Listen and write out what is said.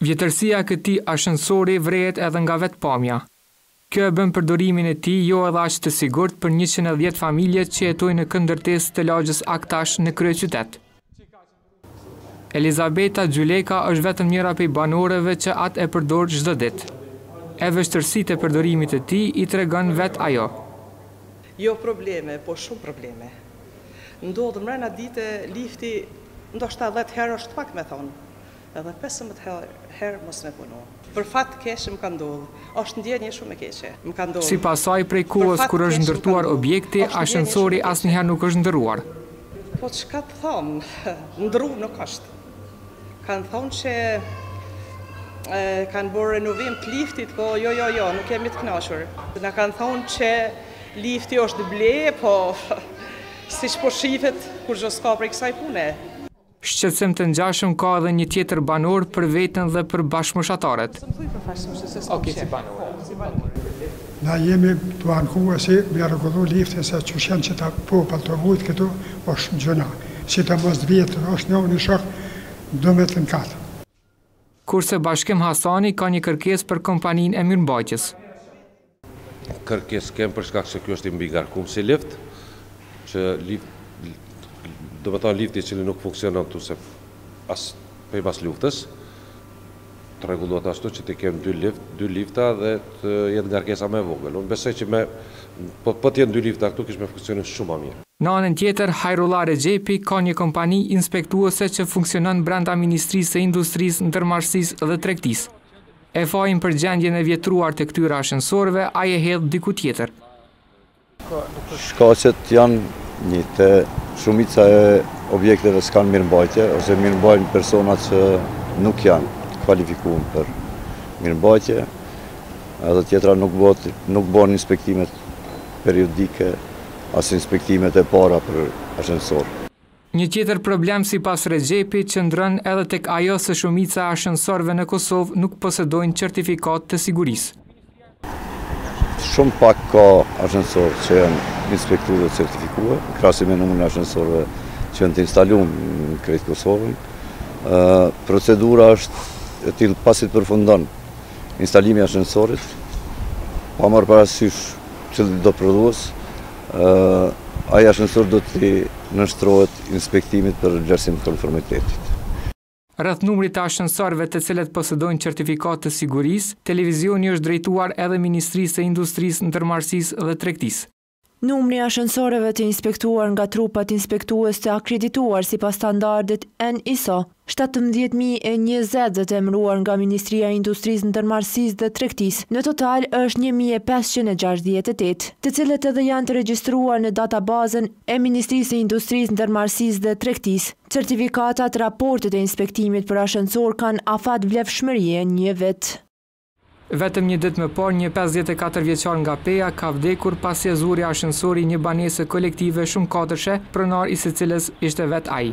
Vjetërsia e këtij ashensori vërehet edhe nga vetë pamja. Kjo e bën përdorimin e tij jo edhe aq të sigurt për njëqind e dhjetë familjet që jetojnë në këtë ndërtesë të lagjes Aktash në kryeqytet. Elizabeta Gjyleka është vetëm njëra prej banoreve që atë e përdor çdo ditë. E vështirësitë e përdorimit të tij i tregon vetë ajo. Jo probleme, po shumë probleme. Ndodh mrena dite lifti ndoshta dhjetë herë është pak me thonë, edhe pesëmbëdhjetë herë mos me punu. Për fat të keq më ka ndodhë. Është ndjenje shumë e keqe. Më ka ndodhë. Sipas saj, prej kohës kur është ndërtuar objekti, ashensori asnjëherë nuk është ndërruar. Po çka të them, ndërru nuk është. Kanë thonë që kanë bo renovim të liftit, po jo jo jo, nuk jemi të kënaqur. Na kanë thonë që lifti është ble, po siç po shifet kurgjo s'ka prej kësaj pune. Shqetësim të ngjashëm ka edhe një tjetër banor për veten dhe për bashkëmoshatarët. Na jemi tu ankue si me rregullu liftin se qysh janë qita popull po vujt këtu osht gjuna si të mos të vihet osht njo një shok dhimet n'kat. Kurse Bashkim Hasani ka një kërkesë për kompaninë e mirëmbajtjes. Kërkesë kem për shkak se ky është i mbingarkum si lift, që lift domethënë lifti i cili nuk funksionon këtu se as prej pasluftës, Të rregullohet ashtu që të kemi dy lift, dy lifta dhe të jetë ngarkesa më e vogël. Unë besoj që me po po të jenë dy lifta këtu kish me funksionu shumë ma mirë. Në anën tjetër, Hajrullah Rexhepi ka një kompani inspektuese që funksionon brenda Ministrisë së Industrisë, Ndërmarrësisë dhe Tregtisë. E fajin për gjendjen e vjetruar të këtyre ashensorëve ai e hedh diku tjetër. Shkaqet janë një te shumica e objekteve s'kanë mirëmbajtje, ose mirëmbajnë persona që nuk janë kvalifikuar për mirëmbajtje, edhe tjetra nuk bëhet nuk bën inspektimet periodike, as inspektimet e para për ashensor. Një tjetër problem sipas Rexhepit qëndron edhe tek ajo se shumica e ashensorëve në Kosovë nuk posedojnë certifikatë të sigurisë. Shumë pak ka ashensorë që janë inspektuar dhe certifikuar, krahasim me numrin e ashensorëve që janë të instalum në krejt Kosovën. Procedura është e tillë pasi të përfundon instalimi i ashensorit, pa marrë parasysh çdo prodhues, Ai ashensor do t'i nënshtrohet inspektimit për vlerësim të konformitetit. Rreth numrit të ashensorëve të cilët posedojnë certifikatë të sigurisë, televizioni është drejtuar edhe Ministrisë së Industrisë, Ndërmarrësisë dhe Tregtisë. Numri i ashensorëve të inspektuar nga trupat inspektues të akredituar sipas standardit EN ISO Shtatëmbëdhjetë mijë e njëzet dhe të emëruar nga Ministria e Industrisë Ndërmarrësisë dhe Tregtisë, në total është një mijë e pesëqind e gjashtëdhjetë e tetë, të cilët edhe janë të regjistruar në databazën e Ministrisë së Industrisë Ndërmarrësisë dhe Tregtisë. Certifikatat, raportet e inspektimit për ashensorë kanë afat vlefshmërie një vit. Vetëm një ditë më parë, një pesëdhjetë e katër vjeçar nga Peja ka vdekur pasi e zuri ashensori i një banese kolektive shumëkatëshe, pronar i së cilës ishte vetë ai.